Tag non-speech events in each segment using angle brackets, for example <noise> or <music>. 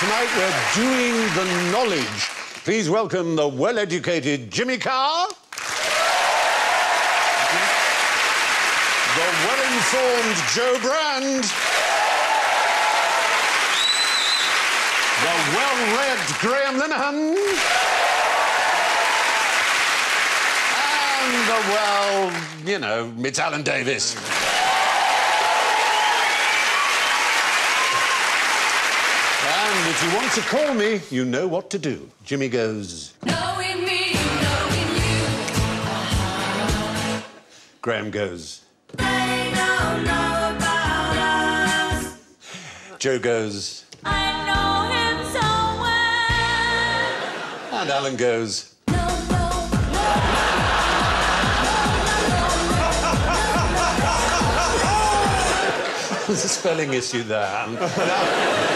tonight we're doing the knowledge. Please welcome the well-educated Jimmy Carr. The well-informed Jo Brand. The well-read Graham Linehan. And the well, you know, it's Alan Davies. And if you want to call me, you know what to do. Jimmy goes. Knowing me, knowing you. Graham goes. They don't know about us. Jo goes. I know him so well. And Alan goes. No, no, <laughs> There's a spelling issue there. <laughs>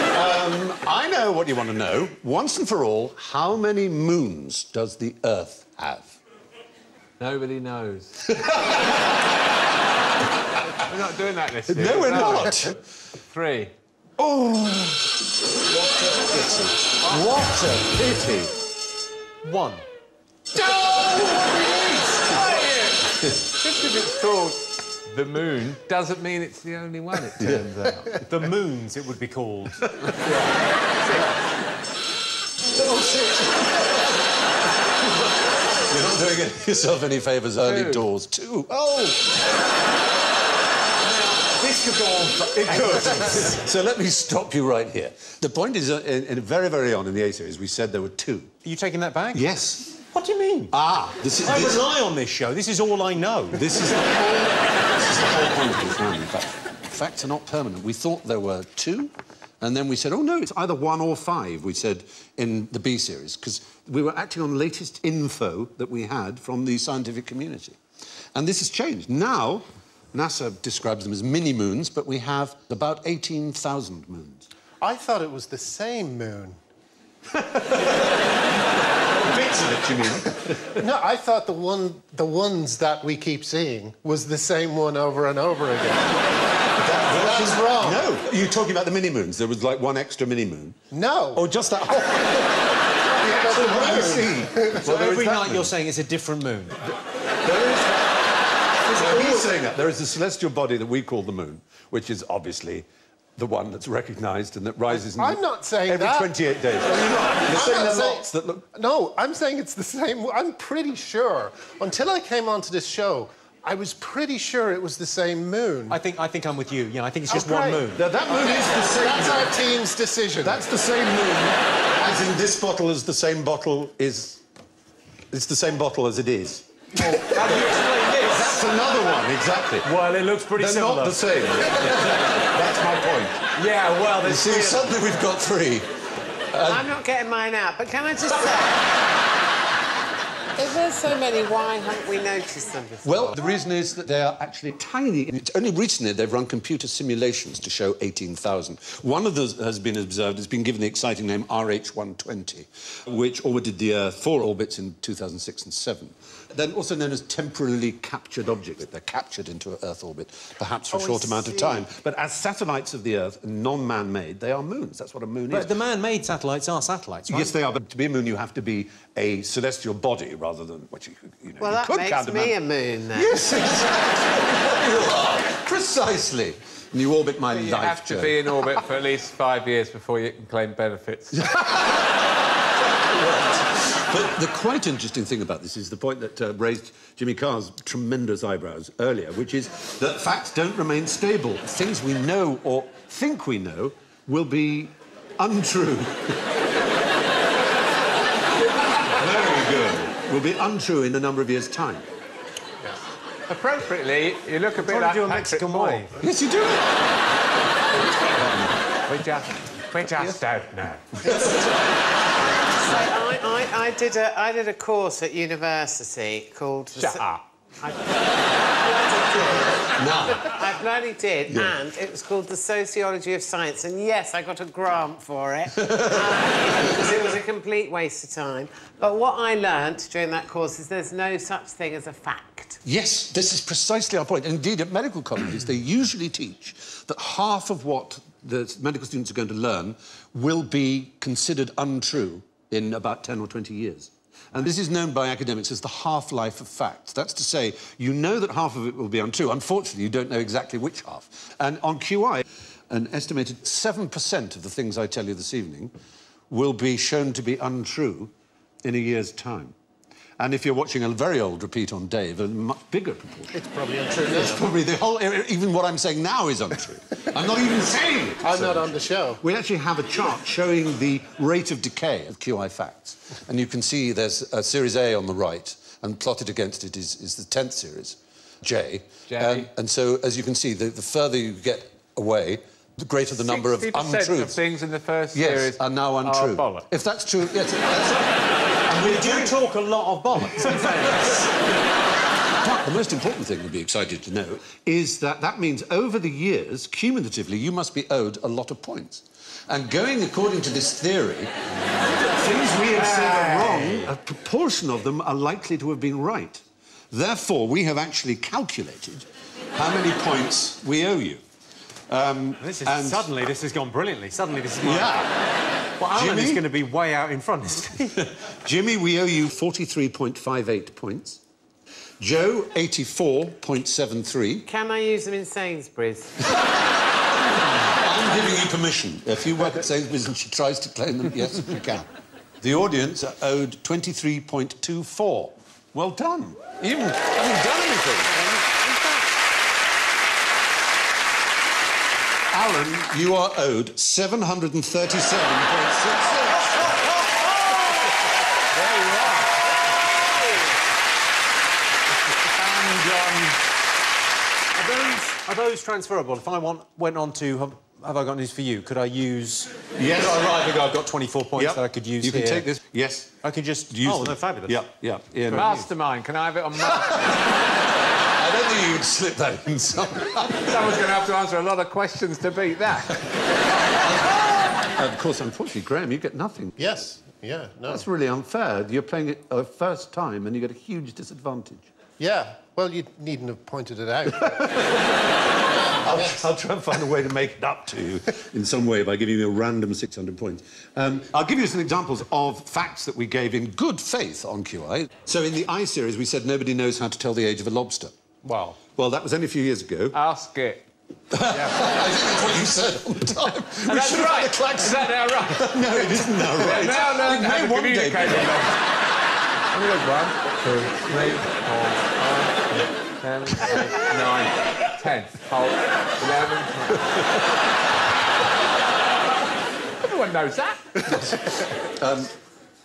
I know what you want to know. Once and for all, how many moons does the Earth have? Nobody knows. <laughs> we're not doing that this year. No, we're we? not. Three. Oh! What a pity. What a pity. One. Just because it's called the moon doesn't mean it's the only one, it <laughs> turns out. The moons, it would be called. oh <laughs> You're not doing yourself any favours early Two. doors. Two. Oh! this could go on. It could. So let me stop you right here. The point is, uh, in, in very, very on in the A series, we said there were two. Are you taking that back? Yes. What do you mean? Ah, this is. I this- rely on this show. This is all I know. This is the whole, this is the whole point of this round, in fact. Facts are not permanent. We thought there were two, and then we said, oh, no, it's either one or five, we said in the B series, because we were acting on the latest info that we had from the scientific community. And this has changed. Now, NASA describes them as mini-moons, but we have about 18,000 moons. I thought it was the same moon. Bits of it, you mean? No, I thought the one, the ones that we keep seeing was the same one over and over again. that was wrong. No, you're talking about the mini-moons. There was, like, one extra mini-moon. No. Or just that... <laughs> the I moon. see. So Well, every night moon. you're saying it's a different moon. There is. So he's saying that there is a celestial body that we call the moon, which is obviously the one that's recognised and that rises. in I'm the- not saying every that. 28 days. No, you're not. You're I'm saying not there saying- lots that look. No, I'm saying it's the same. I'm pretty sure. Until I came onto this show, I was pretty sure it was the same moon. I think, I think I'm with you. Yeah, I think it's Oh, just one moon. Now, that moon is the same. That's our team's decision. That's the same moon as in this bottle as the same bottle is. It's the same bottle as it is. Oh, how do you explain this? That's another one, exactly. Well, it looks pretty They're similar. not the same. <laughs> That's my point. Yeah, well, You there's see, three them. suddenly we've got three. I'm not getting mine out, but can I just say... If there's so many, why haven't we noticed them before? Well, the reason is that they are actually tiny. It's only recently they've run computer simulations to show 18,000. One of those has been observed, it's been given the exciting name RH120, which orbited the Earth four orbits in 2006 and 7. Then also known as temporarily captured objects. They're captured into Earth orbit, perhaps for a Oh, I short amount of time. But as satellites of the Earth, non-man-made, they are moons. That's what a moon is. But the man-made satellites are satellites, right? Yes, they are. But to be a moon, you have to be a celestial body rather than what you, you know. well, you that could makes count me man- a moon, then. Yes, exactly. <laughs> you are. Precisely. And you orbit my You life. have to Jo. be in orbit for at least five years before you can claim benefits. <laughs> But the quite interesting thing about this is the point that uh, raised Jimmy Carr's tremendous eyebrows earlier, which is that facts don't remain stable. Things we know or think we know will be untrue. <laughs> Very good. Will be untrue in a number of years' time. Appropriately, you look a bit Trying like to do a Patrick Mexican Moore. wave. Yes, you do. We just, we just don't know. So I, I, I, did a, I did a course at university called... the Shut so- up. I bloody did. Now, I bloody did, and it was called the Sociology of Science. And yes, I got a grant for it <laughs> um, because it was a complete waste of time. But what I learnt during that course is there's no such thing as a fact. Yes, this is precisely our point. Indeed, at medical colleges, they usually teach that half of what the medical students are going to learn will be considered untrue in about 10 or 20 years. And this is known by academics as the half-life of facts. That's to say, you know that half of it will be untrue. Unfortunately, you don't know exactly which half. And on QI, an estimated 7% of the things I tell you this evening will be shown to be untrue in a year's time. And if you're watching a very old repeat on Dave, a much bigger proportion. It's probably untrue It's probably the whole, even what I'm saying now is untrue. I'm not even saying it. I'm not on the show. We actually have a chart showing the rate of decay of QI facts. And you can see there's a series A on the right, and plotted against it is, is the 10th series, J. J. Um, and so, as you can see, the, the further you get away, the greater the number of 60% untruths. of things in the first yes, series are now untrue. bollocks. if that's true, yes. That's, we do talk a lot of bollocks, in fairness. But the most important thing you'd be excited to know is that that means over the years, cumulatively, you must be owed a lot of points. And going according to this theory, things we have said are wrong, a proportion of them are likely to have been right. Therefore, we have actually calculated how many points we owe you. Um, This is, and- Suddenly, this has gone brilliantly. Suddenly, this is... Yeah. Well, Alan Jimmy? is going to be way out in front, isn't he? <laughs> Jimmy, we owe you 43.58 points. Jo, 84.73. Can I use them in Sainsbury's? <laughs> I'm giving you permission. If you work at Sainsbury's and she tries to claim them, yes, you can. The audience are owed 23.24. Well done. You haven't done anything. Alan, you are owed 737.66. And um, are those are those transferable? If I want went on to have, have I got news for you? Could I use? Yes. Could I? I think I've got 24 points Yep. that I could use You can here. take this. Yes. I can just. Use oh, them. no, fabulous. Yeah, yeah. Ian, Mastermind, can I have it on master? <laughs> don't you would slip that in some. Someone's going to have to answer a lot of questions to beat that. of course, unfortunately, Graham, you get nothing. Yes. Yeah. No. That's really unfair. You're playing it a first time and you get a huge disadvantage. Yeah. Well, you needn't have pointed it out. <laughs> I'll, I'll try and find a way to make it up to you in some way by giving you a random 600 points. Um, I'll give you some examples of facts that we gave in good faith on QI. So in the I series, we said nobody knows how to tell the age of a lobster. Well, Well, that was only a few years ago. ask it. I think that's what you said all the time. we That's should right. had a klaxon. Is that now right? <laughs> No, it isn't now right. now learn It may one day communicate be. with. Let me look. One, two, three, four, five, six, seven, eight, nine, ten. Hold. Eleven. Everyone knows that. <laughs> Um,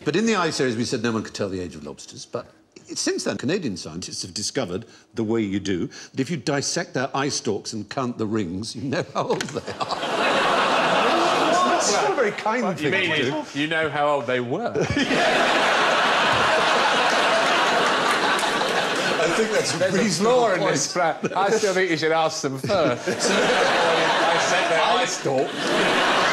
but in the I series, we said no one could tell the age of lobsters. But since then, Canadian scientists have discovered the way you do that if you dissect their eye stalks and count the rings, you know how old they are. That's not a very kind You thing mean to do. you, you know how old they were? <laughs> I think that's There's a in this plan. I still think you should ask them first. <laughs> I said their eye stalk.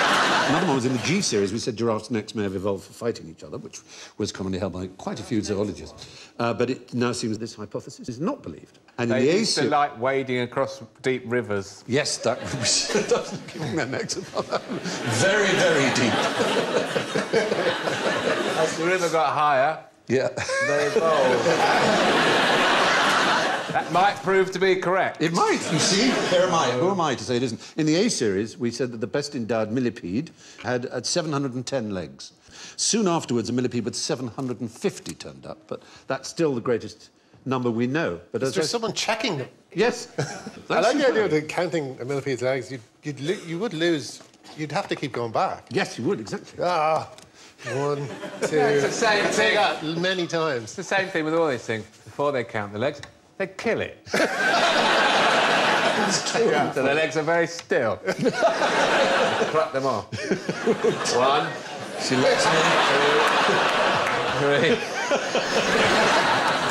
Another one was in the G series. We said giraffes' necks may have evolved for fighting each other, which was commonly held by quite a few zoologists. Uh, but it now seems this hypothesis is not believed. And in They the A used to like wading across deep rivers. Yes, that <laughs> was giving their necks above. Very, very deep. As the river got higher, Yeah. they evolved. <laughs> that might prove to be correct. It might, you see. Who am I? Who am I to say it isn't? In the A series, we said that the best endowed millipede had uh, 710 legs. Soon afterwards, a millipede with 750 turned up, but that's still the greatest number we know. But Is there I- someone checking them? Yes. <laughs> I like the idea of the counting a millipede's legs. You'd, you'd you would lose. You'd have to keep going back. Yes, you would, exactly. Ah, one, two. <laughs> it's the same thing. that many times. It's the same thing with all these things. Before they count the legs, they kill it. <laughs> So the legs are very still. <laughs> Pluck them off. <laughs> One, She lets me. three.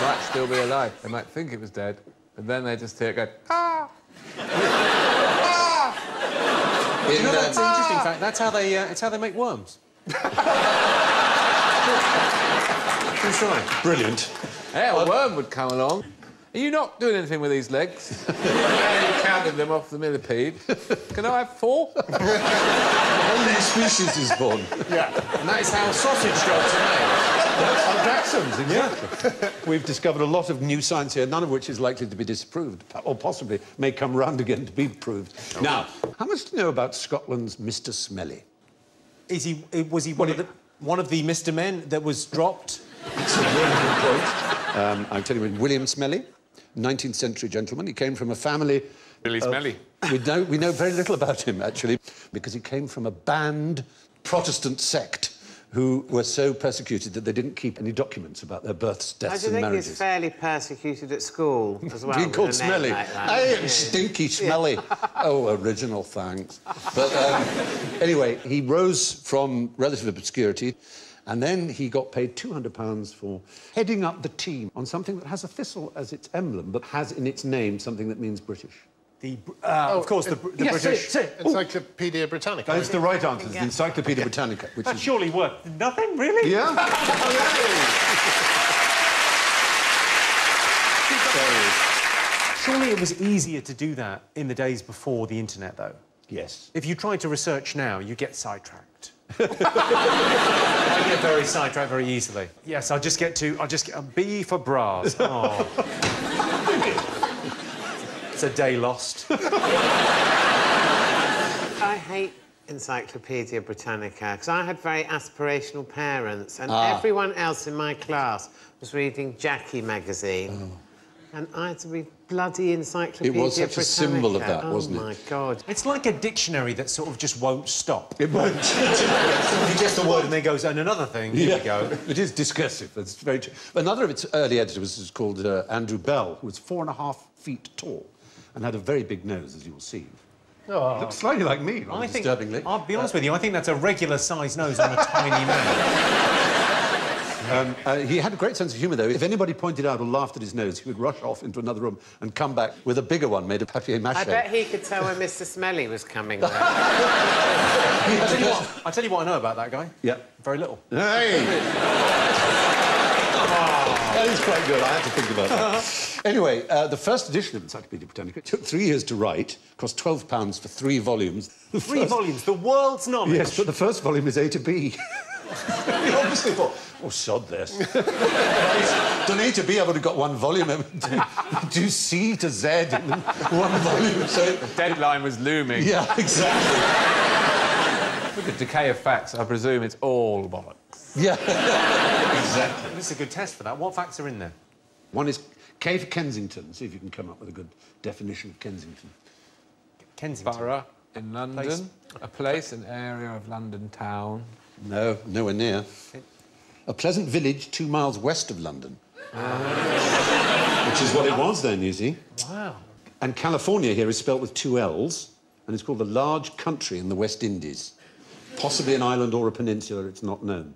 might still be alive. They might think it was dead, but then they just hear it go, ah! In, You know, that's uh, an interesting fact. That's how they. Uh, it's how they make worms. Brilliant. Yeah, a worm would come along. Are you not doing anything with these legs? <laughs> you counted them off the millipede. Can I have four? A new species is born. Yeah. And that is how sausage dogs are made. That's Jackson's, exactly. We've discovered a lot of new science here, none of which is likely to be disproved, or possibly may come round again to be proved. Now, how much do you know about Scotland's Mr. Smelly? Is he? Was he one of the one of the Mr. Men that was dropped? It's a really good point. Um, I'm telling you, William Smellie, 19th century gentleman. He came from a family. Really smelly. <laughs> We know, we know very little about him, actually, because he came from a banned Protestant sect who were so persecuted that they didn't keep any documents about their births, I deaths, do and think he's fairly persecuted at school as well. Being called smelly. like that. I am stinky, smelly. <laughs> oh, original, thanks. But um, anyway, he rose from relative obscurity and then he got paid £200 for heading up the team on something that has a thistle as its emblem, but has in its name something that means British. The, uh, of course, the, the yes, British. say it, say it. Encyclopedia Britannica. That's the right answer. It's the Encyclopedia Britannica, which That's is... surely worth nothing, really. Yeah? <laughs> Surely it was easier to do that in the days before the internet, though. yes. If you try to research now, you get sidetracked. I get very sidetracked very easily. Yes, I'll just get to. I'll just get a B for bras. <laughs> Oh. it's a day lost. I hate Encyclopedia Britannica because I had very aspirational parents, and Ah. everyone else in my class was reading Jackie magazine. Oh. And I had to read bloody Encyclopedia It was such a Britannica. symbol of that, oh wasn't it? Oh my God. It's like a dictionary that sort of just won't stop. It won't. <laughs> You get the word and then goes, and another thing. Here we go. It is discursive. It's very true. Another of its early editors was called uh, Andrew Bell, who was four and a half feet tall and had a very big nose, as you will see. Oh. Looks slightly like me, rather I think. disturbingly. I'll be honest with you. I think that's a regular size nose on a tiny man. <laughs> Um, uh, he had a great sense of humour, though. If anybody pointed out or laughed at his nose, he would rush off into another room and come back with a bigger one made of papier-mâché. I bet he could tell when Mr. Smelly was coming. Though. I tell you what. I tell you what I know about that guy. Yeah. Very little. Hey! that is quite good. I had to think about that. anyway, uh, the first edition of Encyclopedia Britannica took three years to write, cost £12 for three volumes. <laughs> The Three first- volumes. The world's knowledge. Yes, but the first volume is A to B. you <laughs> obviously thought, oh, sod this. <laughs> Done need to B, I would have got one volume. <laughs> Do, do C to Z in one volume. So, Deadline was looming. yeah, exactly. Look at decay of facts. I presume it's all bollocks. Yeah, <laughs> exactly. This is a good test for that. What facts are in there? One is K for Kensington. See if you can come up with a good definition of Kensington. Kensington. Borough in London. A place, an area of London town. No, nowhere near. A pleasant village two miles west of London. Which is what it was then, you see. Wow. And California here is spelt with two L's, and it's called the large country in the West Indies. Possibly an island or a peninsula, it's not known.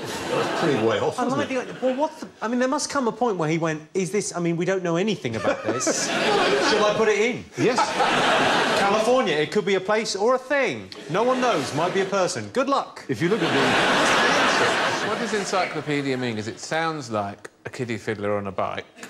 That's pretty way off, I like the. Well, what's the. I mean, there must come a point where he went, is this. I mean, we don't know anything about this. <laughs> Shall I put it in? Yes. California, it could be a place or a thing. No one knows. Might be a person. Good luck. If you look at the... What does encyclopedia mean? Because it sounds like a kiddie fiddler on a bike. <laughs>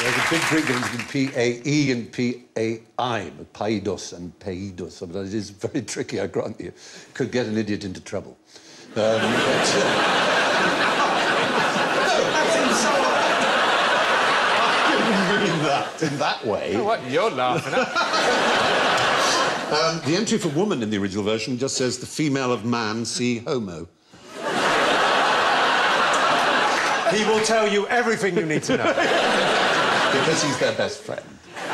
There's a big Greek difference between P-A-E and P-A-I, but paidos and paidos. But it is very tricky, I grant you. Could get an idiot into trouble. Um, but, I didn't in that way. what you're laughing at? <laughs> Um, the entry for woman in the original version just says the female of man, see homo. He will tell you everything you need to know. Because he's their best friend. <laughs>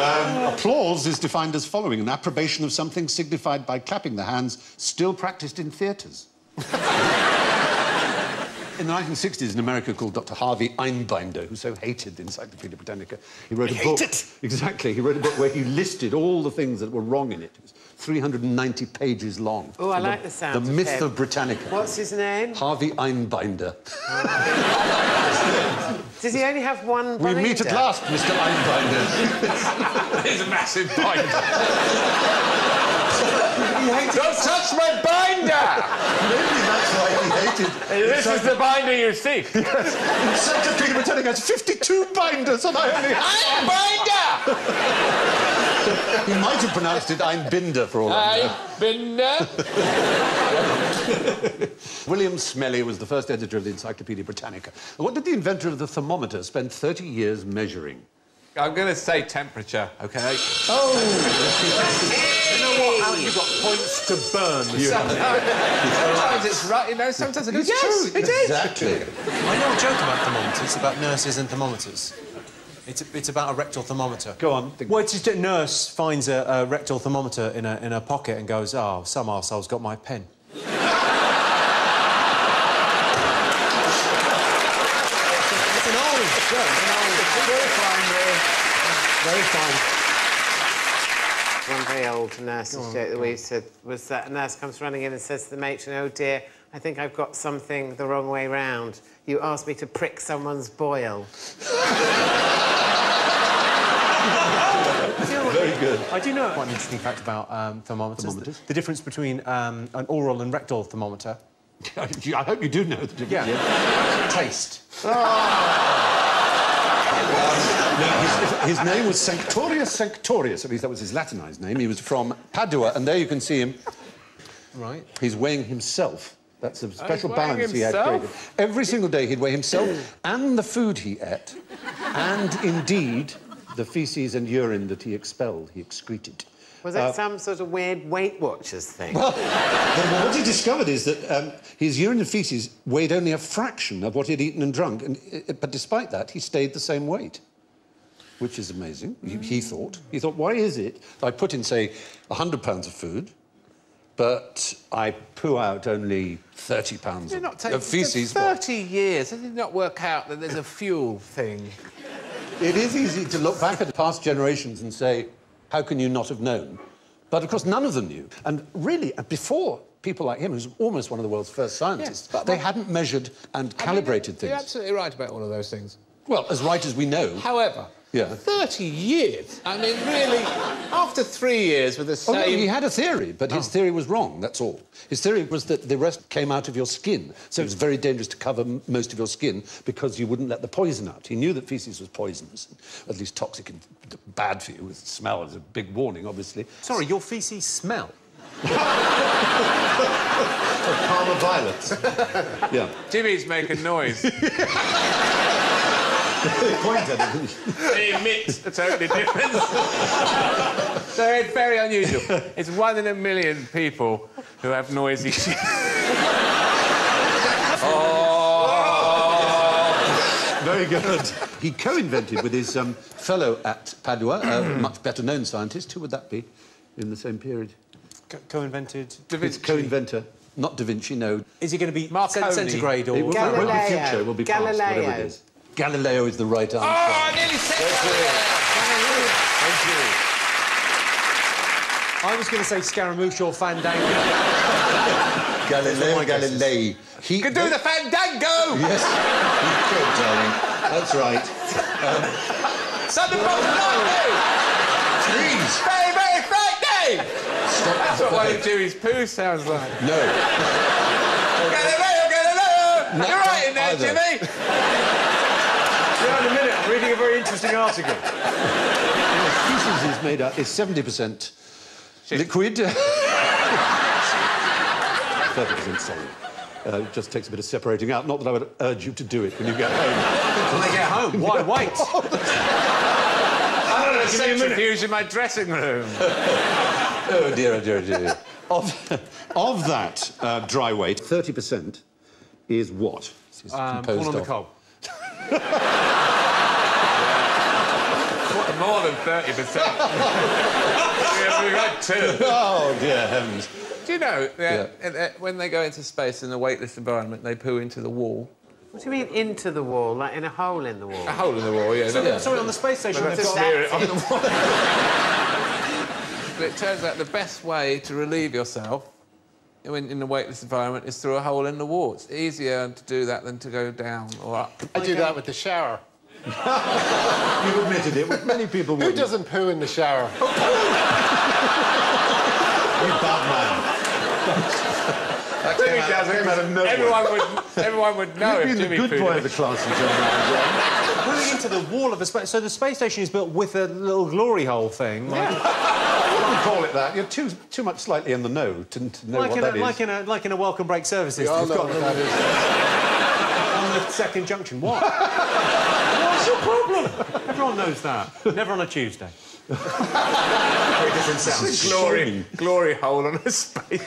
um, applause is defined as following an approbation of something signified by clapping the hands, still practiced in theatres. <laughs> In the 1960s, an American called Dr. Harvey Einbinder, who so hated the Encyclopedia Britannica, he wrote a book. Exactly. He wrote a book where he listed all the things that were wrong in it. It was 390 pages long. Oh, I like the sound The of myth him. of Britannica. What's his name? Harvey Einbinder. <laughs> Does he only have one We binder? meet at last, Mr. Einbinder. <laughs> He's a massive binder. <laughs> Don't touch my binder! Maybe that's why he hated. This is the binder you seek. Encyclopedia Britannica has 52 binders, and I only have I'm binder! <laughs> He might have pronounced it I'm Binder for all I know. I'm binder. <laughs> William Smellie was the first editor of the Encyclopedia Britannica. What did the inventor of the thermometer spend 30 years measuring? I'm going to say temperature, OK? Oh! you know what? You've got points to burn. Sometimes it's right, you know, sometimes it is It's true. true. Exactly. I know a joke about thermometers. It's about nurses and thermometers. It's, it's about a rectal thermometer. Go on. Well, it's just a nurse finds a, a rectal thermometer in a, in a pocket and goes, oh, some arsehole's got my pen. It's an old joke. An old Very fine, Ray. Very fine. One very old nurse's joke that we used to was that a nurse comes running in and says to the matron, "Oh dear, I think I've got something the wrong way round. You asked me to prick someone's boil." <laughs> Very good. I do know quite an interesting fact about um, thermometers. Thermometers? The, the difference between um, an oral and rectal thermometer. <laughs> I hope you do know the difference. Taste. No, his, his name was Sanctorius Sanctorius, at least that was his Latinized name. He was from Padua, and there you can see him. Right. He's weighing himself. That's a special weighing balance he had created. Every single day he'd weigh himself and the food he ate, and indeed the feces and urine that he expelled, he excreted. Was it some sort of weird Weight Watchers thing? Well, what he discovered is that um, his urine and feces weighed only a fraction of what he'd eaten and drunk, and, uh, but despite that, he stayed the same weight, which is amazing. He, he thought. He thought, why is it I put in, say, 100 pounds of food, but I poo out only 30 pounds of, not taking of feces? 30 years. Does it not work out that there's a fuel thing? It is easy to look back at past generations and say, how can you not have known? But of course, none of them knew. And really, uh, before people like him, who's almost one of the world's first scientists, but- they hadn't measured and calibrated things. You're absolutely right about all of those things. Well, as right as we know. However, Yeah. 30 years. I mean, really, after three years with the Oh, same. no, he had a theory, but his oh. theory was wrong, that's all. His theory was that the rest came out of your skin, so it was very dangerous to cover most of your skin because you wouldn't let the poison out. He knew that faeces was poisonous, at least toxic and bad for you. With smell is a big warning, obviously. Sorry, your feces smell. <laughs> Parma violets. yeah. Jimmy's making noise. <laughs> Point at it. he emits a totally different. so it's very unusual. It's one in a million people who have noisy <laughs> teeth. Very good. He co-invented with his um, fellow at Padua, a <clears throat> much better known scientist. Who would that be in the same period? Co- Co-invented. Da Vinci. co-inventor, not Da Vinci, no. Is he going to be Marconi. cent- centigrade or... It will, it won't be Galileo. future, it will be past, whatever it is. Galileo is the right answer. Oh, I nearly said that. I was going to say Scaramouche or Fandango. <laughs> Galileo Galilei. He Could do the fandango! Yes, you could, darling. That's right. Something from the lightning! Please, Very, very frightening! stop. That's what one of Jimmy's poo sounds like. No. Galileo, Galileo! Not You're right in there, either. Jimmy! Yeah, in a minute. I'm reading a very interesting article. Feces is made up, is 70% liquid. <laughs> 30% solid. Uh, it just takes a bit of separating out. Not that I would urge you to do it when you get home. When they get home, why wait? <laughs> I'm on a centrifuge in my dressing room. <laughs> Oh dear, oh dear, oh dear. of, of that uh, dry weight, 30% is what? This is Um, composed corn on the of- cob. More than 30%. yeah, <laughs> we got two. Oh dear heavens. Do you know that Yeah. uh, uh, when they go into space in a weightless environment, they poo into the wall? What do you mean into the wall, like in a hole in the wall? A hole in the wall, yeah. not- Sorry, on the space station, they've got... spirit on the wall. <laughs> but it turns out the best way to relieve yourself when in a weightless environment is through a hole in the wall. It's easier to do that than to go down or up. I do that with the shower. <laughs> You've admitted it. Many people would. Who doesn't poo in the shower? You bad man. Jimmy out- came out of Everyone would, <laughs> everyone would know You've if been the good boy of the class until now. Going into the wall of a space. So the space station is built with a little glory hole thing, like, I wouldn't call it that. You're too too much slightly in the know to, to know like, what in a, that is. like in a like in a welcome break services. We all You've know got what that is. On the second junction. What? <laughs> What's your problem? Everyone knows that. Never on a Tuesday. Very different sound. glory, glory hole on a space.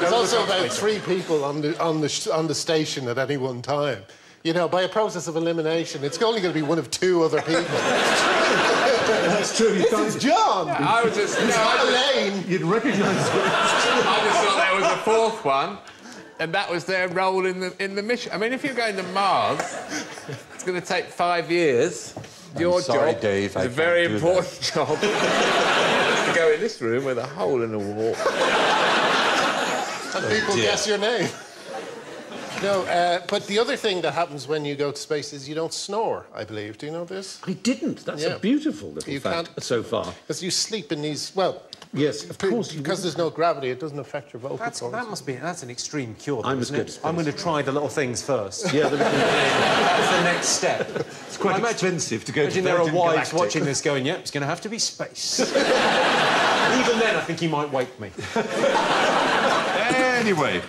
There's also about three people on the, on, the, on the station at any one time. You know, by a process of elimination, it's only going to be one of two other people. That's true. You this is John. I was just, no, I just, Elaine. You'd recognise it. I just thought there was a fourth one, and that was their role in the in the mission. I mean, if you're going to Mars, it's going to take five years. Your sorry, job Dave, is I a very do important <laughs> job. to go in this room with a hole in the wall. And people dear. guess your name. No, uh, but the other thing that happens when you go to space is you don't snore, I believe. Do you know this? I didn't. That's Yeah. a beautiful little You fact can't- so far. Because you sleep in these, well, Yes, of course. you because there's no gravity, it doesn't affect your vocal That's, cords. that must be that's an extreme cure. I'm as isn't good it? as I'm going to try the little things first. Yeah, That's the next step. it's quite I imagine- expensive to go to Imagine there are wives Galactic. watching this going, yep, it's going to have to be space. <laughs> Even then, I think he might wake me. Anyway,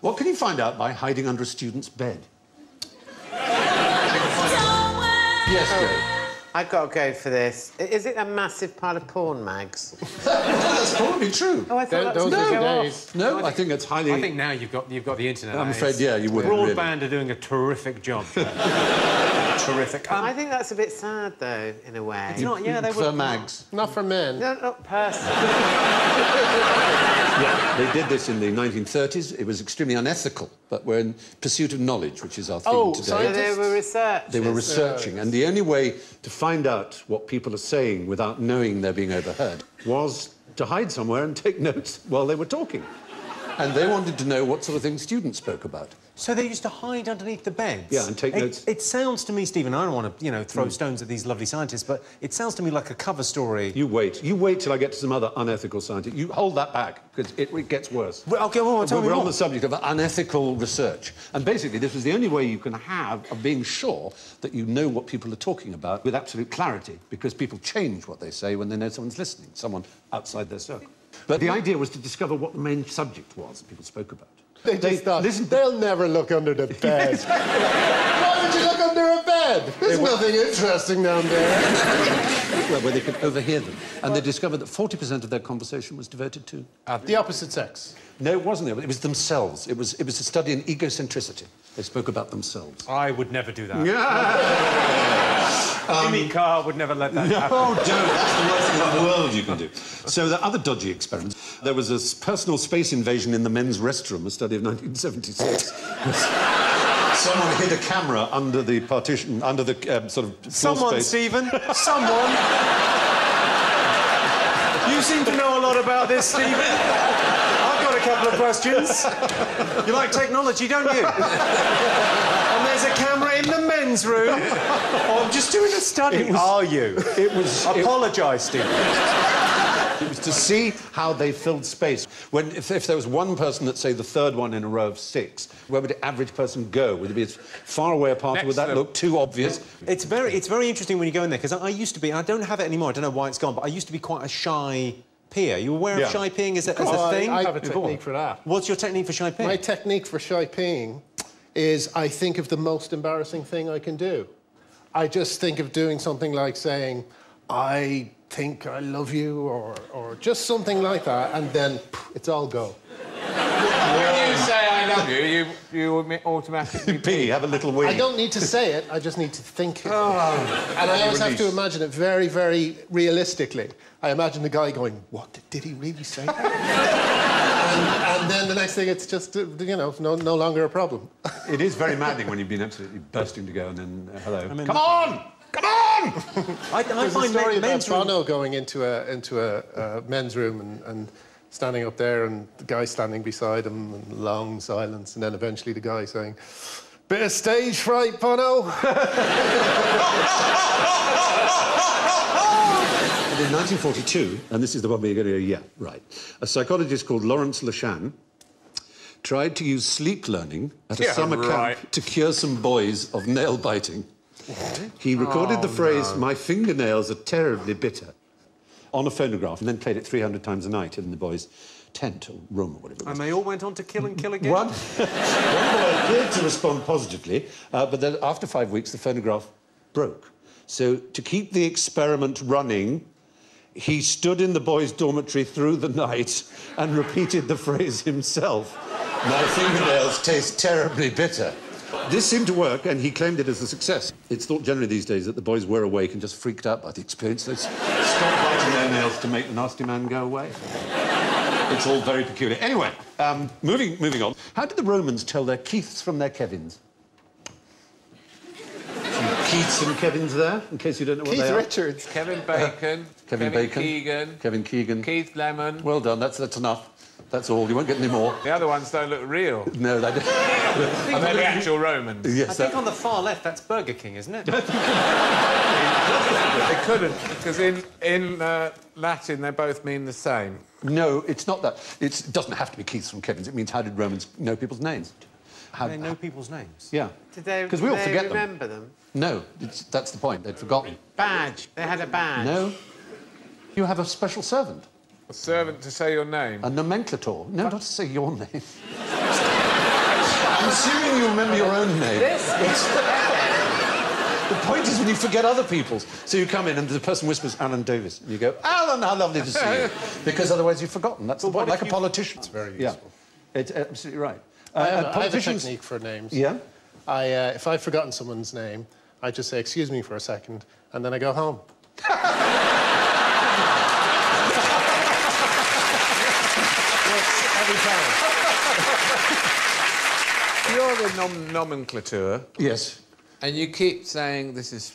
what can you find out by hiding under a student's bed? Yes, Jo. I've got to go for this. Is it a massive pile of porn mags? <laughs> That's probably true. Oh, I thought Th- that those was are going to the go days. off. No, oh, I think it's highly. I think now you've got you've got the internet. I'm afraid, yeah, you wouldn't Broadband really. are doing a terrific job. <laughs> terrific. Um, I think that's a bit sad, though, in a way. it's not, yeah, they for were mags. Not for men. No, not personally. Yeah, they did this in the 1930s. It was extremely unethical, but we're in pursuit of knowledge, which is our theme Oh, today. So they were researchers. They were researching, and the only way to find out what people are saying without knowing they're being overheard was to hide somewhere and take notes while they were talking. And they wanted to know what sort of things students spoke about. So they used to hide underneath the beds. Yeah, and take it, notes. It sounds to me, Stephen. I don't want to, you know, throw hmm. stones at these lovely scientists, but it sounds to me like a cover story. You wait. You wait till I get to some other unethical scientists. You hold that back, because it, it gets worse. Well, okay, well, tell we're on more. the subject of unethical research. And basically, this was the only way you can have of being sure that you know what people are talking about with absolute clarity, because people change what they say when they know someone's listening, someone outside their circle. But the idea was to discover what the main subject was that people spoke about. They just thought, listened- they'll never look under the <laughs> bed. Why would you look under a bed? There's nothing interesting down there. <laughs> well, where they could overhear them. And they discovered that 40% of their conversation was devoted to... Ah, the opposite sex. No, it wasn't. It was themselves. It was, it was a study in egocentricity. They spoke about themselves. I would never do that. <laughs> Um, Jimmy Carr would never let that happen. Oh, don't. That's the worst thing in the world you can do. <laughs> So there are other dodgy experiments. There was a personal space invasion in the men's restroom, a study of 1976. Someone hid a camera under the partition, under the um, sort of floor Someone, space. Stephen. Someone. you seem to know a lot about this, Stephen. I've got a couple of questions. You like technology, don't you? and there's a camera in the men's room. Oh, I'm just doing a study. Are you? It was, it, Apologise, Stephen. It was to see how they filled space. When, if, if there was one person at, say, the third one in a row of six, where would the average person go? Would it be as far away apart? or Would that look too obvious? It's very, it's very interesting when you go in there because I, I used to be. I don't have it anymore. I don't know why it's gone, but I used to be quite a shy peer. You aware Yeah. of shy peeing as a, as a I- thing? I have a Go on. technique for that. What's your technique for shy peeing? My technique for shy peeing is I think of the most embarrassing thing I can do. I just think of doing something like saying, I think I love you, or, or just something like that, and then it's all go. When you say I love you, you, you automatically <laughs> P, have a little wee. I don't need to say it, I just need to think it. and I always have to imagine it very, very realistically. I imagine the guy going, What? Did, did he really say that? <laughs> and, and then the next thing, it's just, you know, no, no longer a problem. It is very maddening when you've been absolutely bursting to go and then, uh, hello. Come on! Come on! I, I There's a find story men, about men's room- Bono going into a into a, uh men's room and, and standing up there, and the guy standing beside him, and long silence, and then eventually the guy saying, Bit of stage fright, Bono. <laughs> And in 1942, and this is the one where you're going to go, yeah, right, a psychologist called Lawrence LeShan tried to use sleep learning at a Yeah, summer right. camp to cure some boys of nail biting. He recorded the phrase, my fingernails are terribly bitter, on a phonograph and then played it 300 times a night in the boys' tent or room or whatever it was. And they all went on to kill and kill again. One, <laughs> one boy appeared to respond positively, uh, but then after five weeks, the phonograph broke. So, to keep the experiment running, he stood in the boys' dormitory through the night and repeated the phrase himself My fingernails taste terribly bitter. This seemed to work, and he claimed it as a success. It's thought generally these days that the boys were awake and just freaked out by the experience. They stopped biting their nails to make the nasty man go away. It's all very peculiar. Anyway, um, moving, moving on. How did the Romans tell their Keiths from their Kevins? Some Keiths and Kevins there, in case you don't know what Keith they are. Richards. Kevin Bacon. Kevin Bacon. Keegan. Kevin Keegan. Keith Lemon. Well done. That's that's enough. That's all. You won't get any more. The other ones don't look real. No, they don't. <laughs> And they're the actual Romans. I yes, think that, on the far left, that's Burger King, isn't it? <laughs> They couldn't, because in, in uh, Latin they both mean the same. no, it's not that. It's, it doesn't have to be Keiths from Kevins. It means how did Romans know people's names? How, they know people's names. Yeah. Did they, Because we all they forget them. remember them? No, it's, that's the point. They'd forgotten. Badge. They had a badge. No. You have a special servant. A servant to say your name. A nomenclator. No, not to say your name. I'm assuming you remember your own name. The point is when you forget other people's. So you come in and the person whispers Alan Davies, and you go, Alan, how lovely to see you. <laughs> because otherwise you've forgotten. That's the point. what Like a politician. It's very useful. Yeah. useful. It's absolutely right. Uh, I have, uh, a- I have a technique for names. Yeah? I, uh, if I've forgotten someone's name, I just say, excuse me for a second, and then I go home. Every time. You're the nom- nomenclature, Yes. and you keep saying this is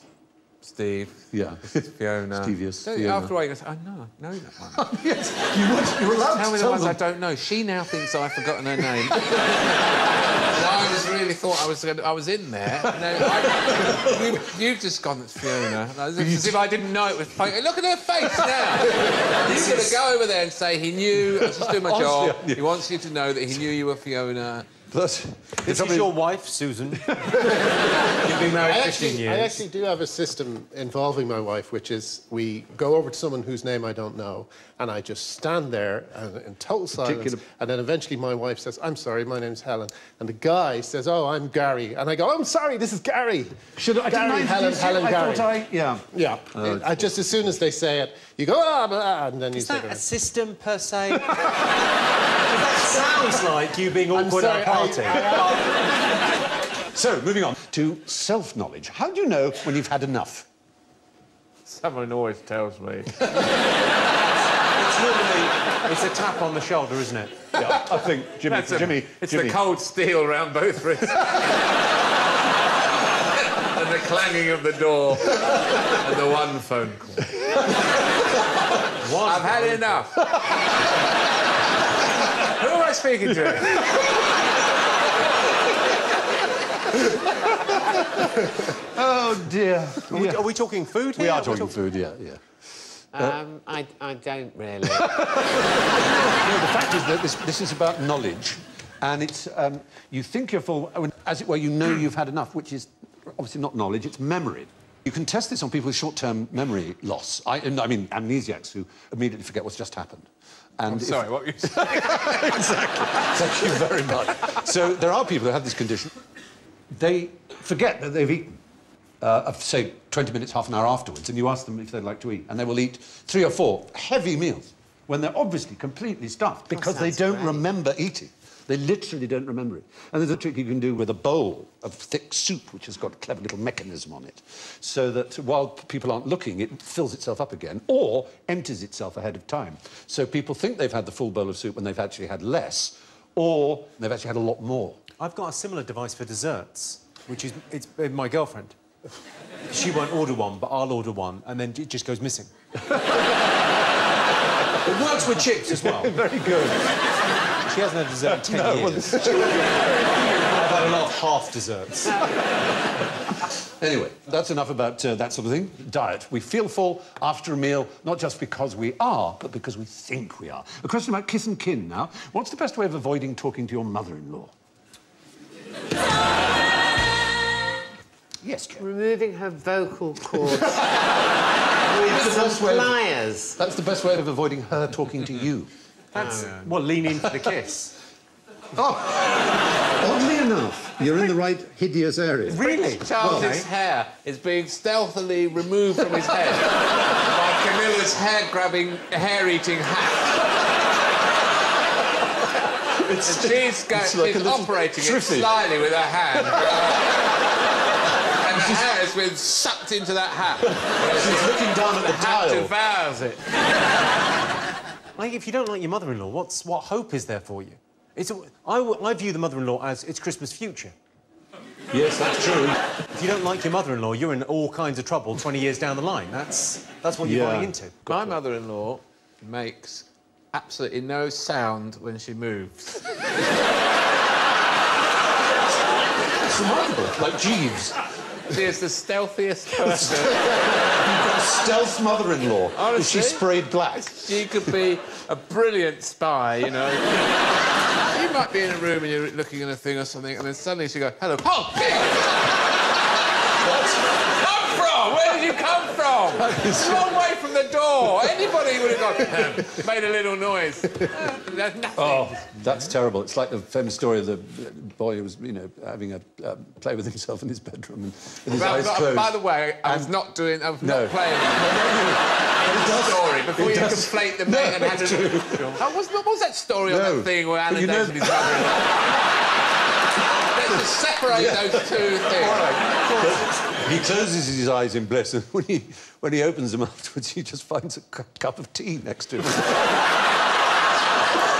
Steve. Yeah. Fiona. Stevius, Don't Fiona. After you go, I know, I know that one. <laughs> yes. You would, you're allowed Tell to me the tell ones I don't know. She now thinks I've forgotten her name. <laughs> I was really thought I was gonna, I was in there. No, I, you, you've just gone, it's Fiona. I As if I didn't know it was. Look at her face now. He's going to go over there and say he knew. I was just doing my Honestly, job. I knew. He wants you to know that he knew you were Fiona. But This is your wife, Susan. <laughs> You've been I married 15 actually, years. I actually do have a system involving my wife, which is we go over to someone whose name I don't know, and I just stand there and, in total silence. Particular- And then eventually my wife says, I'm sorry, my name's Helen. And the guy says, Oh, I'm Gary. And I go, I'm sorry, this is Gary. Should I, Gary, didn't I Helen. Helen, I Gary. thought I... Yeah. Yeah. I just as soon as they say it, you go, ah, blah, and then you Is that a system per se? <laughs> that sounds like you being awkward sorry, at a party. So, moving on to self-knowledge. How do you know when you've had enough? Someone always tells me. <laughs> It's normally it's a tap on the shoulder, isn't it? Yeah, I think Jimmy. That's a- Jimmy. It's Jimmy. the cold steel round both wrists. <laughs> and the clanging of the door. and the one phone call. I've had enough. Who am I speaking to? Oh dear. Are, we, are we talking food here? We are talking food. Yeah, yeah. Um, I, I don't really. <laughs> No, the fact is that this, this is about knowledge, and it's um, you think you're full, as it were, you know you've had enough, which is obviously not knowledge; it's memory. You can test this on people with short-term memory loss. I, I mean, amnesiacs who immediately forget what's just happened. And if- Sorry, what were you <laughs> saying? Exactly. Thank you very much. So there are people who have this condition. They forget that they've eaten, uh, of, say, 20 minutes, half an hour afterwards, and you ask them if they'd like to eat, and they will eat three or four heavy meals when they're obviously completely stuffed because they don't great. remember eating. They literally don't remember it. And there's a trick you can do with a bowl of thick soup, which has got a clever little mechanism on it, so that while people aren't looking, it fills itself up again or empties itself ahead of time. So people think they've had the full bowl of soup when they've actually had less, or they've actually had a lot more. I've got a similar device for desserts, which is it's uh, my girlfriend. She won't order one, but I'll order one, and then it just goes missing. it works with chips as well. <laughs> Very good. She hasn't had dessert in 10 No, well, years. Have had a lot of half desserts. Anyway, that's enough about uh, that sort of thing. Diet. We feel full after a meal, not just because we are, but because we think we are. A question about kiss and kin now. What's the best way of avoiding talking to your mother-in-law? <laughs> yes, Jeff. Removing her vocal cords <laughs> That's with the best some way of- That's the best way of avoiding her talking to you. That's well, lean into the kiss. <laughs> oh! Oddly enough, you're in the right hideous area. Really? Charles's hair is being stealthily removed from his head by Camilla's hair-grabbing, hair-eating hat. and she's, go, it's like she's operating it triffy. slyly with her hand. <laughs> and the hair has been sucked into that hat. <laughs> She's looking down at the hat dial. devours it. Like, if you don't like your mother-in-law, what's what hope is there for you? It's a, I, w- I view the mother-in-law as it's Christmas future. Yes, that's true. If you don't like your mother-in-law, you're in all kinds of trouble 20 years down the line. That's that's what you're Yeah. buying into. My mother-in-law makes absolutely no sound when she moves. It's remarkable. Like Jeeves. She is the stealthiest <laughs> person. You've got a stealth mother-in-law. Honestly? she sprayed black? She could be a brilliant spy, you know. you might be in a room and you're looking at a thing or something, and then suddenly she goes, "Hello, oh, Pig! come from? Where did you come a long way from the door. Anybody would have gone, made a little noise. Uh, nothing. Oh, that's terrible. It's like the famous story of the boy who was, you know, having a uh, play with himself in his bedroom and with his By, eyes by- closed. by the way, I was not doing. I was No. not playing. <laughs> Does- story before you does- conflate the No, and had it's a true. How was, what was that story on that thing where but Alan know- dated his mother-in-law? <laughs> Let's just separate Yeah. those two things. But he closes his eyes in bliss, and <laughs> when he when he opens them afterwards, he just finds a cu- cup of tea next to him. <laughs>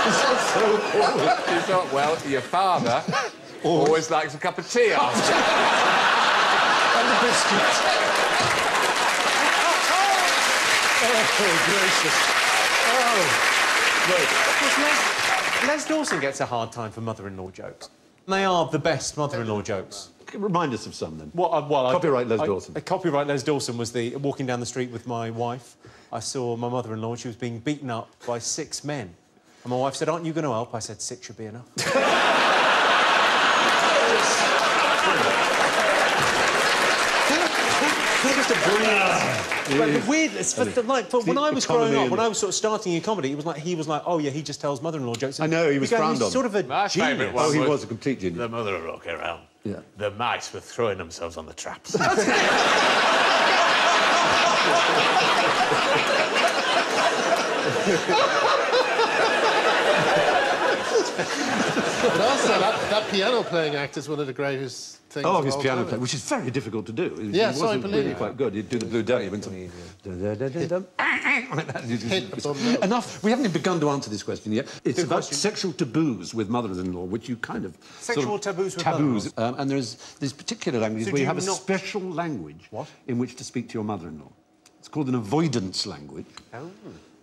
You thought, well, your father always likes a cup of tea after. and a the biscuits. Oh, oh, Les, Les Dawson gets a hard time for mother-in-law jokes. They are the best mother-in-law jokes. Remind us of some then. What, uh, well, I- Copyright Les I- Dawson. uh, copyright Les Dawson was the walking down the street with my wife. I saw my mother-in-law. She was being beaten up by six men. And my wife said, "Aren't you going to help?" I said, six should be enough." <laughs> Just a the weird, it's for, like, for when I was growing up, when I was sort of starting in comedy, it was like he was like, "Oh yeah, he just tells mother-in-law jokes." I know, he was You frowned on. Sort of a My genius. favourite one Oh, he was- was a complete genius. The mother-in-law came around. Yeah. The mice were throwing themselves on the traps. <laughs> <laughs> But also, that, that piano playing act is one of the greatest things. Oh, of his piano time. playing, which is very difficult to do. He- Yes, he I wasn't believe really it. quite good. He'd do the blue dahlia. Went like that. Hit the bum note. Enough. We haven't even begun to answer this question yet. It's Good about question. sexual taboos with mothers-in-law, which you kind of Sexual sort of- taboos with taboos. Um, and there's these particular languages So where do you you have a not- special language What? in which to speak to your mother-in-law. It's called an avoidance language.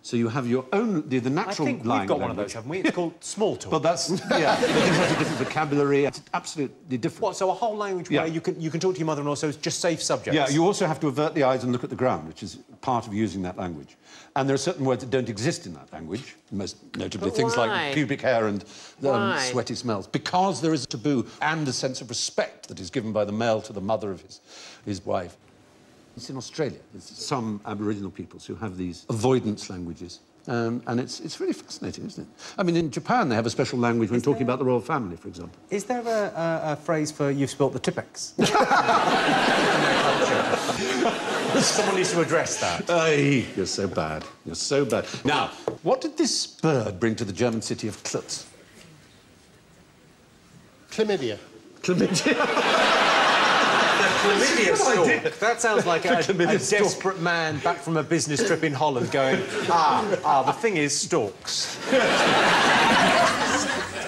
So you have your own the, the I natural think line we've got one of those, haven't we? It's called <laughs> small talk. But that's yeah. <laughs> it has a different vocabulary. It's absolutely different. What? So a whole language Yeah. where you can you can talk to your mother-in-law, so it's just safe subjects. Yeah, you also have to avert the eyes and look at the ground, which is part of using that language. And there are certain words that don't exist in that language, most notably But things why? like pubic hair and um, sweaty smells. Because there is a taboo and a sense of respect that is given by the male to the mother of his, his wife. It's in Australia. There's some Aboriginal peoples who have these avoidance languages. Um, and it's, it's really fascinating, isn't it? I mean, in Japan, they have a special language when talking about the royal family, for example. Is there a, a, a phrase for you've spilt the Tipp-Ex? <laughs> Someone needs to address that. Ay, you're so bad. You're so bad. Now, what did this bird bring to the German city of Klütz? Chlamydia. Chlamydia. <laughs> Chlamydia stalk. That sounds like <laughs> a, a desperate man back from a business trip in Holland going, ah, ah, the thing is stalks.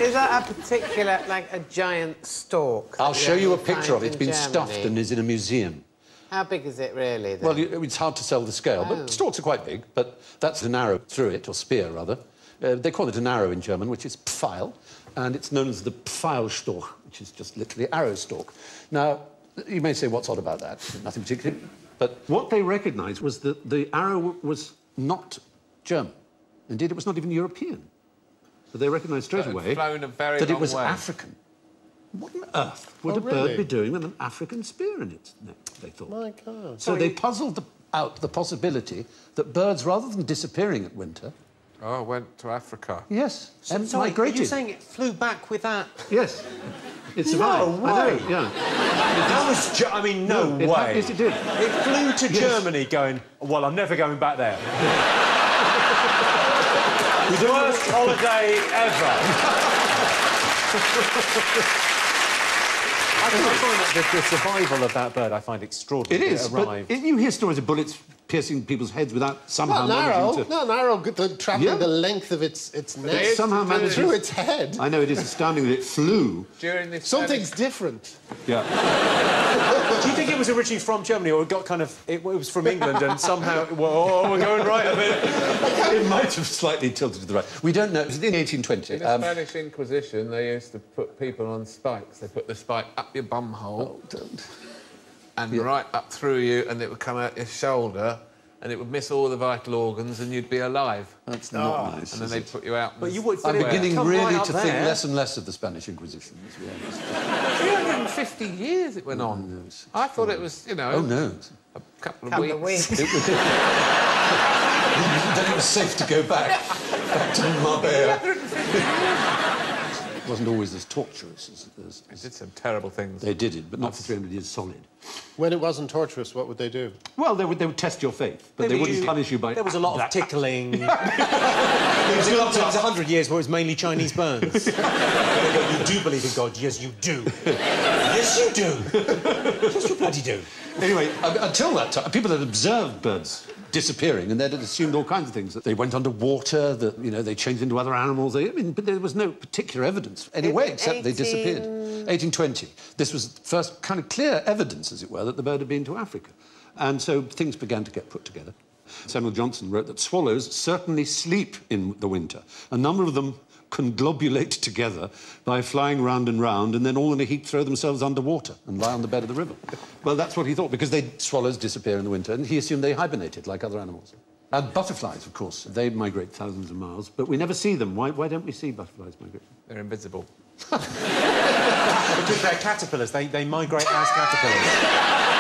Is that a particular, like a giant stork? I'll show you a picture of it. It's been stuffed and is in a museum. How big is it really? Then? Well, you, it's hard to sell the scale, Oh. but storks are quite big. But that's an arrow through it, or spear rather. Uh, they call it an arrow in German, which is pfeil. and it's known as the Pfeilstorch, which is just literally arrow stork. Now, you may say, what's odd about that? Nothing particular. But what they recognised was that the arrow was not German. Indeed, it was not even European. But they recognised straight But it had away flown a very that it was way. African. What on earth would Oh, a bird be doing with an African spear in its neck, they thought. My God. So they puzzled the, out the possibility that birds, rather than disappearing at winter, Oh, went to Africa. yes, and Sorry, migrated. You're saying it flew back with that? Yes. It survived. No I know, way. yeah. That was. Ge- I mean, no, it ha- way. yes, it did. It flew to Yes. Germany, going, "Well, I'm never going back there." <laughs> the worst holiday ever. I, find- I find that the, the survival of that bird, I find It extraordinary. is. But it- you hear stories of bullets piercing people's heads without somehow Not narrow, managing to... not narrow, the, travelling Yeah. the length of its, its neck It somehow managed through its head. I know it is astounding that it flew. During this Something's different. Yeah. <laughs> Do you think it was originally from Germany, or it got kind of? It, was from England, and somehow, well, oh, we're going right a bit. it might have slightly tilted to the right. We don't know. It was in 1820. In the Um, Spanish Inquisition, they used to put people on spikes. They put the spike up your bum hole and right up through you, and it would come out your shoulder, and it would miss all the vital organs, and you'd be alive. that's not ah. nice. And then they'd it? put you out. But you the would- I'm beginning really right up to think less and less of the Spanish Inquisition, as we honest. 350 years it went oh, on. I thought it was, you know, Oh, no. a couple of Couple weeks. of weeks. then <laughs> it was safe to go back, back to Marbella. It wasn't always as torturous as, as, It as did some terrible things. they did it, but not for 300 years solid. When it wasn't torturous, what would they do? Well, they would, they would test your faith, but they, Maybe wouldn't you- punish you by... There was a lot of tickling. <laughs> there was a lot of 100 years where it was mainly Chinese burns. <laughs> you do believe in God? Yes, you do. yes, you do. <laughs> yes, you bloody do. Anyway, uh, until that time, people had observed birds disappearing, and they'd assumed all kinds of things. That they went underwater, that you know they changed into other animals. They, I mean, but there was no particular evidence anyway, except they disappeared. 1820. This was the first kind of clear evidence, as it were, that the bird had been to Africa, and so things began to get put together. Samuel Johnson wrote that swallows certainly sleep in the winter. A number of them conglobulate together by flying round and round, and then all in a heap throw themselves underwater and lie on the bed of the river. Well, that's what he thought, because they swallows disappear in the winter, and he assumed they hibernated like other animals. And butterflies, of course, they migrate thousands of miles, but we never see them. Why, why don't we see butterflies migrate? They're invisible. <laughs> Because they're caterpillars. They, they migrate as caterpillars.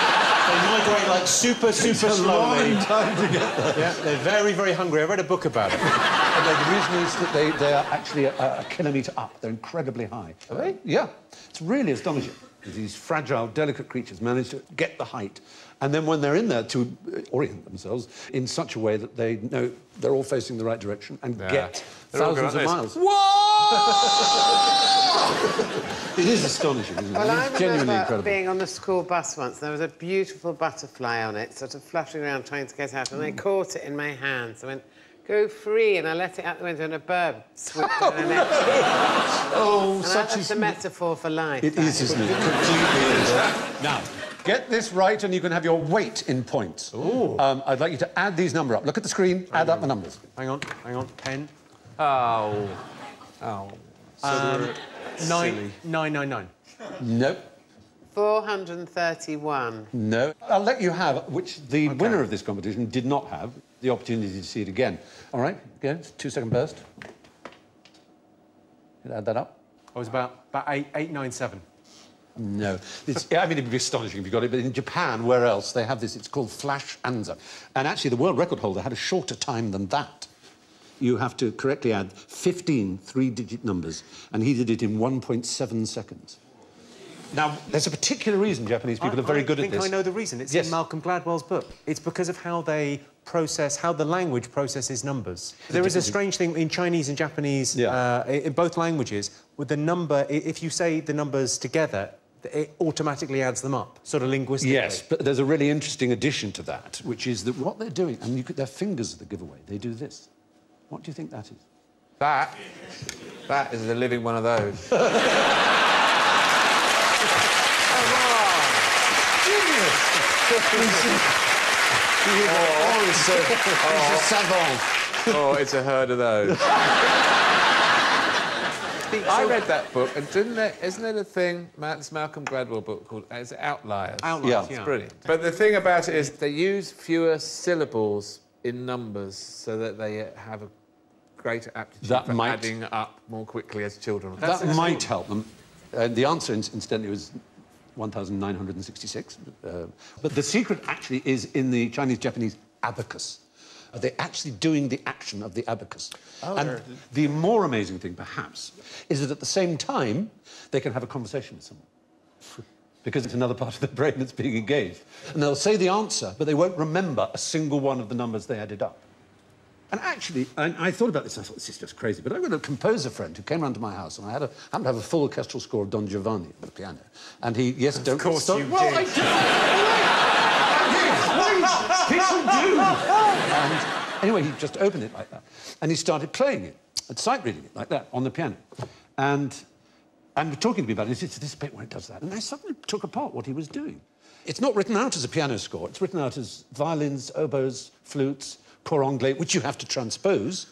They migrate like super, super slowly. time to get there. Yeah, they're very, very hungry. I read a book about it. And the reason is that they, they are actually a, a kilometre up. They're incredibly high. Are they? Yeah. It's really astonishing. These fragile, delicate creatures manage to get the height. And then when they're in there, to orient themselves in such a way that they know they're all facing the right direction and Yeah. get They're thousands of like miles. <laughs> It is astonishing, isn't it? Well, I genuinely remember incredible. being on the school bus once. There was a beautiful butterfly on it, sort of fluttering around trying to get out, and I Mm. caught it in my hands. I went, "Go free!" and I let it out the window, and a bird swooped down and ate it. Oh, And such that's a... a metaphor for life. It that is, isn't it? It completely is. Now, get this right and you can have your weight in points. Ooh. Um, I'd like you to add these numbers up. Look at the screen, add up the numbers. Hang on, hang on. Pen. Oh. Oh. Um, nine, nine, nine, nine. No, 431. no. I'll let you have, which the winner of this competition did not have, the opportunity to see it again. All right, go, two second burst. Could add that up. I was about, about eight, eight, nine, seven. No. It's, I mean, it'd be astonishing if you got it, but in Japan, where else, they have this, it's called Flash Anzan. And actually, the world record holder had a shorter time than that. You have to correctly add 15 three-digit numbers, and he did it in 1.7 seconds. Now, there's a particular reason Japanese people I, are very I good at this. I think I know the reason. It's Yes. in Malcolm Gladwell's book. It's because of how they process, how the language processes numbers. There is a strange thing in Chinese and Japanese, Yeah. uh, in both languages, with the number, if you say the numbers together, it automatically adds them up, sort of linguistically. Yes, but there's a really interesting addition to that, which is that what they're doing, and you could, their fingers are the giveaway, they do this. What do you think that is? That. That is a living one of those. <laughs> Oh, it's a, it's a savant. oh, it's a herd of those. I read that book, and didn't there, isn't there a thing, Ma- this Malcolm Gladwell book called uh, is it Outliers? Outliers, Yeah. It's yeah. brilliant. But the thing about it is they use fewer syllables in numbers so that they uh, have a greater aptitude That for might- adding up more quickly as children. that That's might help them. Uh, the answer, in- incidentally, was 1,966. Uh, but the secret actually is in the Chinese-Japanese abacus. Are they actually doing the action of the abacus? Oh, and the more amazing thing, perhaps, is that at the same time, they can have a conversation with someone. Because it's another part of the brain that's being engaged. And they'll say the answer, but they won't remember a single one of the numbers they added up. And actually, I, I thought about this. and I thought this is just crazy. But I've got a composer friend who came round to my house, and I had a, happened to have a full orchestral score of Don Giovanni on the piano. And he, yes, don't course stop. you well, did. I did. Wait, people do. And anyway, he just opened it like that, and he started playing it, and sight reading it like that on the piano, and and talking to me about it. He it's "This bit where it does that," and I suddenly took apart what he was doing. It's not written out as a piano score. It's written out as violins, oboes, flutes, cor anglais, which you have to transpose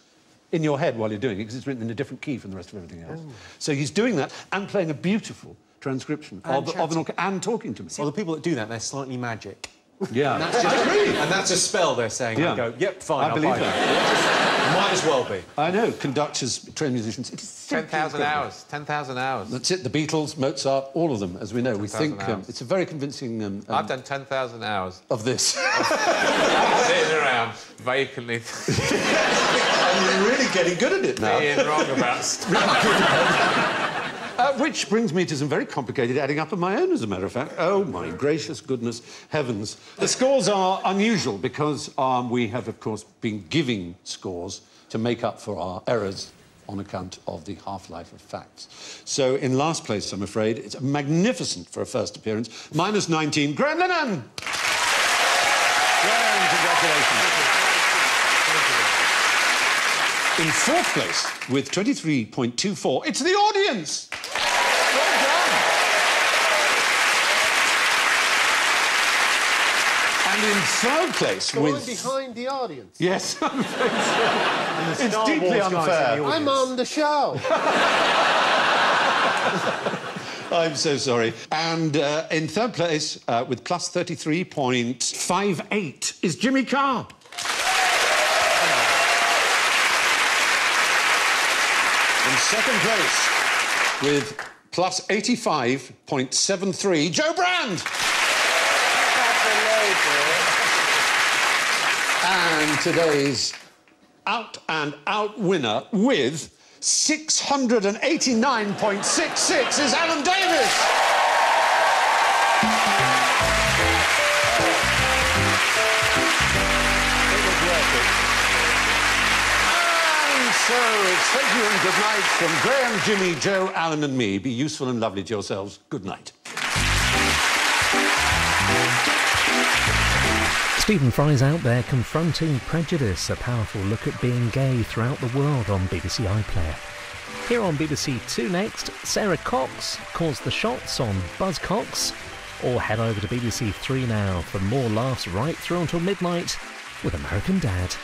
in your head while you're doing it, because it's written in a different key from the rest of everything else. So he's doing that and playing a beautiful transcription of, of an orchestra and talking to me. Well, the people that do that, they're slightly magic. Yeah, And That's just, I agree. And that's a spell they're saying. Yeah. I go, yep, fine, I I'll believe buy that. Might as well be. I know, conductors, trained musicians. It is 10,000 hours. 10,000 hours. That's it. The Beatles, Mozart, all of them, as we know. We think um, it's a very convincing um, um, I've done 10,000 hours of this. <laughs> sitting around vacantly and <laughs> you're really getting good at it now. being wrong about stuff. <laughs> Uh, which brings me to some very complicated adding up of my own, as a matter of fact. Oh, my gracious goodness heavens. The scores are unusual because um, we have, of course, been giving scores to make up for our errors on account of the half-life of facts. So, in last place, I'm afraid, it's magnificent for a first appearance. Minus 19, Graham Linehan! Congratulations. In fourth place, with 23.24, it's the audience! Well done! And in third place, So I'm with... behind the audience. Yes, <laughs> I'm so. It's Star deeply Wars unfair. I'm on the show. <laughs> I'm so sorry. And uh, in third place, uh, with plus 33.58, is Jimmy Carr. Second place, with plus 85.73, Jo Brand. And today's out and out winner with 689.66 is Alan Davies. So it's thank you and good night from Graham, Jimmy, Jo, Alan, and me. Be useful and lovely to yourselves. Good night. Stephen Fry's out there confronting prejudice, a powerful look at being gay throughout the world on BBC iPlayer. Here on BBC Two next, Sarah Cox calls the shots on Buzzcocks, or head over to BBC Three now for more laughs right through until midnight with American Dad.